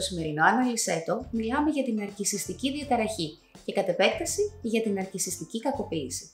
στο σημερινό Αναλυσέτο μιλάμε για την αρκισιστική διαταραχή και κατ' επέκταση για την αρκισιστική κακοποίηση.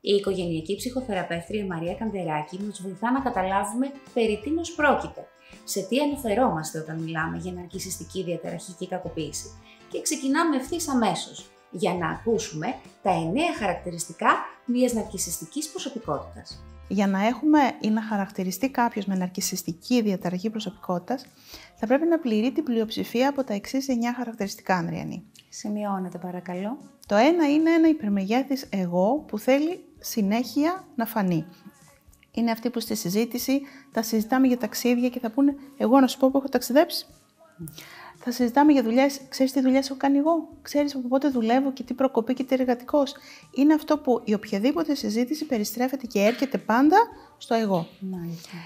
Η οικογενειακή ψυχοθεραπεύτρια Μαρία Κανδεράκη μας βοηθά να καταλάβουμε περί τίνος πρόκειται, σε τι αναφερόμαστε όταν μιλάμε για ναρκισιστική διαταραχή και κακοποίηση και ξεκινάμε ευθύς αμέσως για να ακούσουμε τα εννέα χαρακτηριστικά μιας ναρκισιστικής προσωπικότητας. Για να έχουμε ή να χαρακτηριστεί κάποιος με ναρκισιστική διαταραχή προσωπικότητας, θα πρέπει να πληρεί την πλειοψηφία από τα εξής 9 χαρακτηριστικά, Ανδριανή. Σημειώνεται, παρακαλώ. Το ένα είναι ένα υπερμεγέθης εγώ που θέλει συνέχεια να φανεί. Είναι αυτοί που στη συζήτηση θα συζητάμε για ταξίδια και θα πούνε εγώ να σου πω που έχω ταξιδέψει θα συζητάμε για δουλειές. Ξέρεις τι δουλειές έχω κάνει εγώ; Ξέρεις από πότε δουλεύω και τι προκοπή και τι εργατικός. Είναι αυτό που η οποιαδήποτε συζήτηση περιστρέφεται και έρχεται πάντα στο εγώ. Μάλιστα.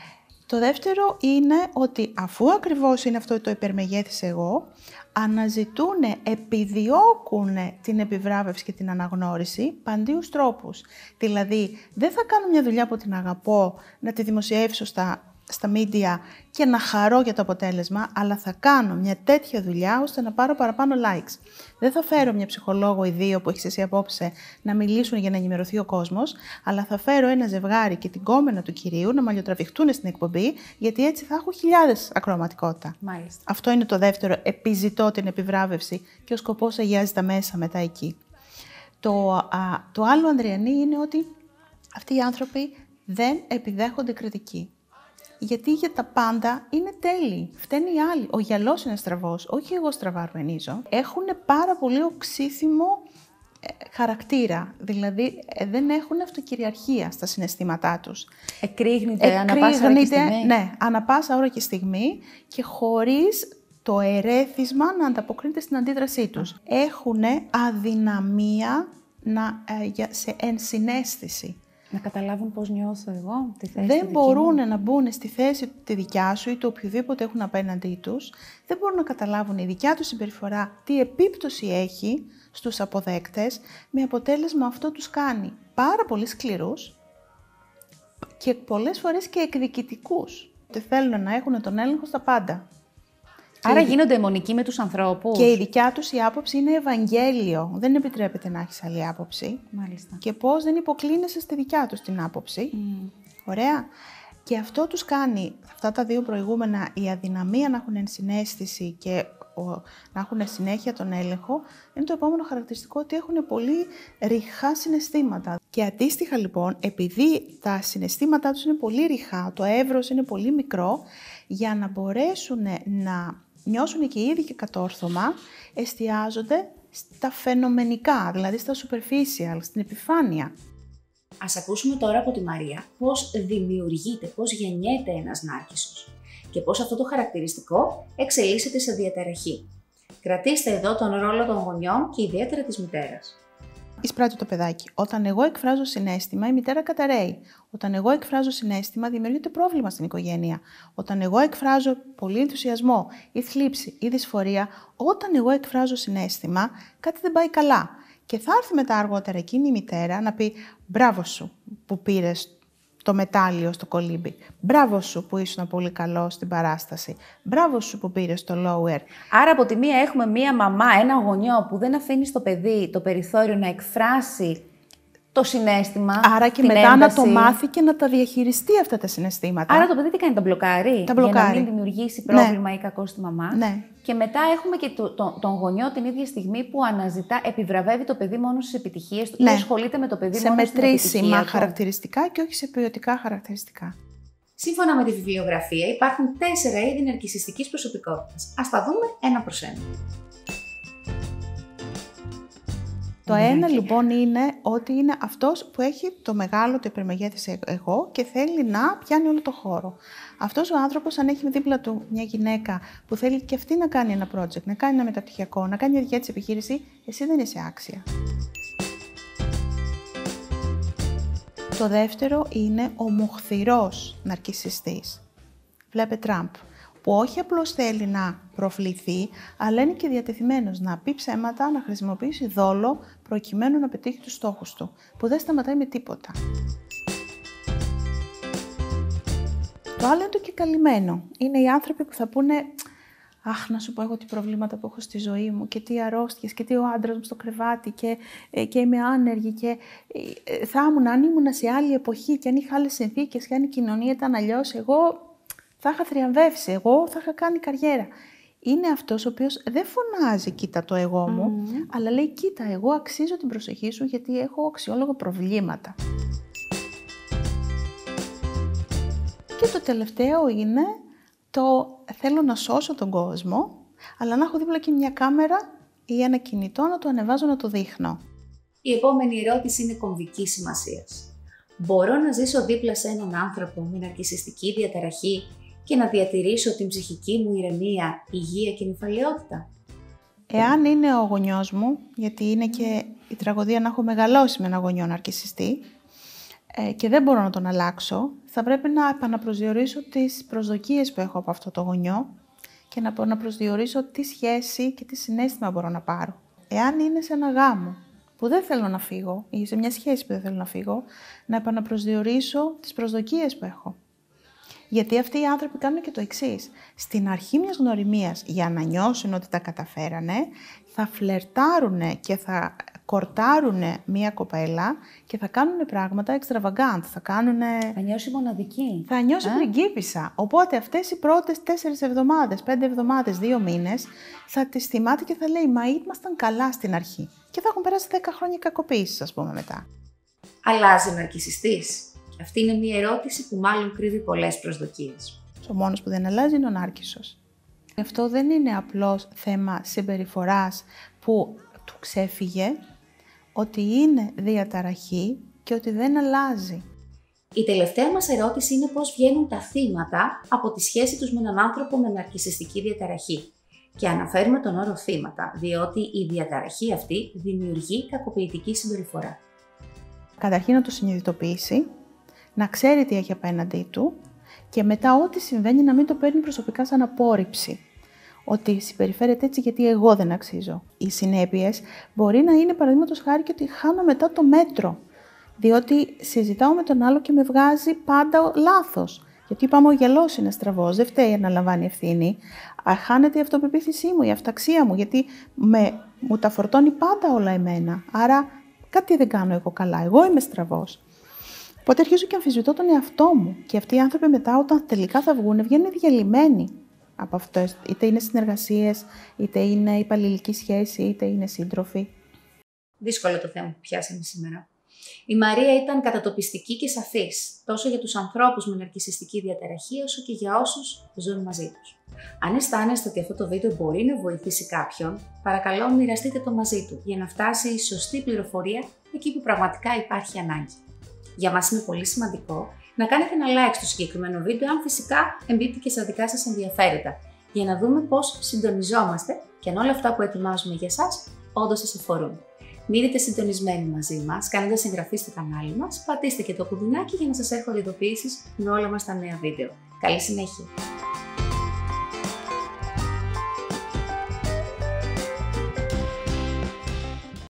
Το δεύτερο είναι ότι αφού ακριβώς είναι αυτό το υπερμεγέθης εγώ, αναζητούν, επιδιώκουν την επιβράβευση και την αναγνώριση παντίους τρόπους. Δηλαδή, δεν θα κάνω μια δουλειά που την αγαπώ, να τη δημοσιεύσω στα στα media και να χαρώ για το αποτέλεσμα, αλλά θα κάνω μια τέτοια δουλειά ώστε να πάρω παραπάνω likes. Δεν θα φέρω μια ψυχολόγο ή δύο που έχεις εσύ απόψε να μιλήσουν για να ενημερωθεί ο κόσμος, αλλά θα φέρω ένα ζευγάρι και την κόμενα του κυρίου να μαλλιοτραβηχτούν στην εκπομπή, γιατί έτσι θα έχω χιλιάδες ακροαματικότητα. Μάλιστα. Αυτό είναι το δεύτερο. Επιζητώ την επιβράβευση και ο σκοπός αγιάζει τα μέσα μετά εκεί. Το, α, το άλλο, Ανδριανή, είναι ότι αυτοί οι άνθρωποι δεν επιδέχονται κριτική γιατί για τα πάντα είναι τέλειοι. Φταίνει οι άλλοι. Ο γυαλός είναι στραβός, όχι εγώ στραβά αρμενίζω. Έχουν πάρα πολύ οξύθυμο ε, χαρακτήρα, δηλαδή ε, δεν έχουν αυτοκυριαρχία στα συναισθήματά τους. Εκρήγνεται, ανα πάσα ώρα και στιγμή. Ναι, ανα πάσα ώρα και στιγμή και χωρίς το ερέθισμα να ανταποκρίνεται στην αντίδρασή τους. Έχουν αδυναμία να, ε, σε ενσυναίσθηση. Να καταλάβουν πώς νιώθω εγώ, τη θέση Δεν μπορούν να μπουν στη θέση τη δικιά σου ή το οποιοδήποτε έχουν απέναντί τους. Δεν μπορούν να καταλάβουν η δικιά τους συμπεριφορά τι επίπτωση έχει στους αποδέκτες, με αποτέλεσμα αυτό τους κάνει πάρα πολύ σκληρούς και πολλές φορές και εκδικητικούς. Δεν θέλουν να έχουν τον έλεγχο στα πάντα. Άρα γίνονται αιμονικοί με τους ανθρώπους. Και η δικιά τους η άποψη είναι Ευαγγέλιο. Δεν επιτρέπεται να έχεις άλλη άποψη. Μάλιστα. Και πώς δεν υποκλίνεσαι στη δικιά τους την άποψη. Ωραία. Και αυτό τους κάνει, αυτά τα δύο προηγούμενα, η αδυναμία να έχουν ενσυναίσθηση και να έχουν συνέχεια τον έλεγχο, είναι το επόμενο χαρακτηριστικό ότι έχουν πολύ ρηχά συναισθήματα. Και αντίστοιχα λοιπόν, επειδή τα συναισθήματά τους είναι πολύ ρηχά, το εύρος είναι πολύ μικρό, για να μπορέσουν να νιώσουν και οι ίδιοι και κατόρθωμα, εστιάζονται στα φαινομενικά, δηλαδή στα superficial, στην επιφάνεια. Ας ακούσουμε τώρα από τη Μαρία πώς δημιουργείται, πώς γεννιέται ένας νάρκισσος και πώς αυτό το χαρακτηριστικό εξελίσσεται σε διαταραχή. Κρατήστε εδώ τον ρόλο των γονιών και ιδιαίτερα της μητέρας εισπράττει το παιδάκι. Όταν εγώ εκφράζω συνέστημα, η μητέρα καταραίει. Όταν εγώ εκφράζω συνέστημα, δημιουργείται πρόβλημα στην οικογένεια. Όταν εγώ εκφράζω πολύ ενθουσιασμό ή θλίψη ή δυσφορία, όταν εγώ εκφράζω συνέστημα, κάτι δεν πάει καλά. Και θα έρθει μετά αργότερα εκείνη η μητέρα να πει «Μπράβο σου που πήρες το μετάλλιο στο κολύμπι. Μπράβο σου που ήσουν πολύ καλό στην παράσταση. Μπράβο σου που πήρες το lower. Άρα από τη μία έχουμε μία μαμά, ένα γονιό που δεν αφήνει στο παιδί το περιθώριο να εκφράσει το συνέστημα. Άρα και μετά να το μάθει και να τα διαχειριστεί αυτά τα συναισθήματα. Άρα το παιδί τι κάνει, τα μπλοκάρει. Τα μπλοκάρει. Για να μην δημιουργήσει πρόβλημα ναι. ή κακό στη μαμά. Ναι. Και μετά έχουμε και το, το, τον γονιό την ίδια στιγμή που αναζητά, επιβραβεύει το παιδί μόνο στις επιτυχίες του ναι. ή ασχολείται με το παιδί σε μόνο στην επιτυχία. Σε μετρήσιμα χαρακτηριστικά και όχι σε ποιοτικά χαρακτηριστικά. Σύμφωνα με τη βιβλιογραφία, υπάρχουν τέσσερα είδη ναρκισιστικής προσωπικότητας. Α τα δούμε ένα προς ένα. Το ένα λοιπόν είναι ότι είναι αυτός που έχει το μεγάλο, το υπερμεγέθης εγώ και θέλει να πιάνει όλο το χώρο. Αυτός ο άνθρωπος αν έχει με δίπλα του μια γυναίκα που θέλει και αυτή να κάνει ένα project, να κάνει ένα μεταπτυχιακό, να κάνει μια δικιά της επιχείρησης, εσύ δεν είσαι άξια. Το δεύτερο είναι ο μοχθηρός ναρκισιστής. Βλέπε Τραμπ που όχι απλώς θέλει να προβληθεί, αλλά είναι και διατεθειμένος να πει ψέματα, να χρησιμοποιήσει δόλο προκειμένου να πετύχει τους στόχους του, που δεν σταματάει με τίποτα. Το άλλο είναι το και καλυμμένο. Είναι οι άνθρωποι που θα πούνε Αχ, να σου πω εγώ τι προβλήματα που έχω στη ζωή μου και τι αρρώστιες και τι ο άντρας μου στο κρεβάτι και, ε, και είμαι άνεργη και ε, θα ήμουν, αν ήμουν σε άλλη εποχή και αν είχα άλλες συνθήκες και αν η κοινωνία ήταν αλλιώς, εγώ θα είχα θριαμβεύσει, εγώ θα είχα κάνει καριέρα. Είναι αυτός ο οποίος δεν φωνάζει κοίτα το εγώ μου, αλλά λέει κοίτα εγώ αξίζω την προσοχή σου γιατί έχω αξιόλογα προβλήματα. Και το τελευταίο είναι το θέλω να σώσω τον κόσμο, αλλά να έχω δίπλα και μια κάμερα ή ένα κινητό να το ανεβάζω να το δείχνω. Η επόμενη ερώτηση είναι κομβικής σημασίας. Μπορώ να ζήσω δίπλα σε έναν άνθρωπο με ναρκισιστική διαταραχή και να διατηρήσω την ψυχική μου ηρεμία, υγεία και νυφαλιότητα. Εάν είναι ο γονιός μου, γιατί είναι και η τραγωδία να έχω μεγαλώσει με ένα γονιό ναρκισιστή ε, και δεν μπορώ να τον αλλάξω, θα πρέπει να επαναπροσδιορίσω τις προσδοκίες που έχω από αυτό το γονιό και να επαναπροσδιορίσω τι σχέση και τι συνέστημα μπορώ να πάρω. Εάν είναι σε ένα γάμο που δεν θέλω να φύγω ή σε μια σχέση που δεν θέλω να φύγω, να επαναπροσδιορίσω τις προσδοκίες που έχω. Γιατί αυτοί οι άνθρωποι κάνουν και το εξής. Στην αρχή μιας γνωριμίας, για να νιώσουν ότι τα καταφέρανε, θα φλερτάρουν και θα κορτάρουν μία κοπέλα και θα κάνουν πράγματα extravagant. Θα κάνουν. Θα νιώσει μοναδική. Θα νιώσει ε; πριγκίπισσα. Οπότε αυτές οι πρώτες τέσσερις εβδομάδες, πέντε εβδομάδες, δύο μήνες, θα τις θυμάται και θα λέει Μα ήμασταν καλά στην αρχή. Και θα έχουν περάσει 10 χρόνια κακοποίησης, ας πούμε, μετά. Αλλάζει ναρκισιστής. Αυτή είναι μια ερώτηση που μάλλον κρύβει πολλές προσδοκίες. Ο μόνος που δεν αλλάζει είναι ο Νάρκησος. Αυτό δεν είναι απλώς θέμα συμπεριφοράς που του ξέφυγε, ότι είναι διαταραχή και ότι δεν αλλάζει. Η τελευταία μας ερώτηση είναι πώς βγαίνουν τα θύματα από τη σχέση τους με έναν άνθρωπο με ναρκισιστική διαταραχή. Και αναφέρουμε τον όρο θύματα, διότι η διαταραχή αυτή δημιουργεί κακοποιητική συμπεριφορά. Καταρχήν να το συνειδητοποιήσει, να ξέρει τι έχει απέναντί του και μετά ό,τι συμβαίνει να μην το παίρνει προσωπικά σαν απόρριψη ότι συμπεριφέρεται έτσι γιατί εγώ δεν αξίζω. Οι συνέπειες μπορεί να είναι παραδείγματος χάρη και ότι χάνω μετά το μέτρο. Διότι συζητάω με τον άλλο και με βγάζει πάντα λάθος. Γιατί είπαμε ο γελός είναι στραβός, δεν φταίει να λαμβάνει ευθύνη. Χάνεται η αυτοπεποίθησή μου, η αυταξία μου, γιατί με, μου τα φορτώνει πάντα όλα εμένα. Άρα κάτι δεν κάνω εγώ καλά. Εγώ είμαι στραβός. Οπότε αρχίζω και αμφισβητώ τον εαυτό μου. Και αυτοί οι άνθρωποι μετά, όταν τελικά θα βγουν, βγαίνουν διαλυμένοι από αυτό, είτε είναι συνεργασίες, είτε είναι υπαλληλική σχέση, είτε είναι σύντροφοι. Δύσκολο το θέμα που πιάσαμε σήμερα. Η Μαρία ήταν κατατοπιστική και σαφής, τόσο για τους ανθρώπους με ναρκισιστική διαταραχή, όσο και για όσους ζουν μαζί τους. Αν αισθάνεστε ότι αυτό το βίντεο μπορεί να βοηθήσει κάποιον, παρακαλώ μοιραστείτε το μαζί του, για να φτάσει η σωστή πληροφορία εκεί που πραγματικά υπάρχει ανάγκη. Για μας είναι πολύ σημαντικό να κάνετε ένα like στο συγκεκριμένο βίντεο, αν φυσικά εμπίπτει και στα δικά σας ενδιαφέροντα, για να δούμε πώς συντονιζόμαστε και αν όλα αυτά που ετοιμάζουμε για σας όντως σας αφορούν. Μείνετε συντονισμένοι μαζί μας, κάνοντας εγγραφή στο κανάλι μας, πατήστε και το κουδουνάκι για να σας έρχονται ειδοποιήσεις με όλα μας τα νέα βίντεο. Καλή συνέχεια!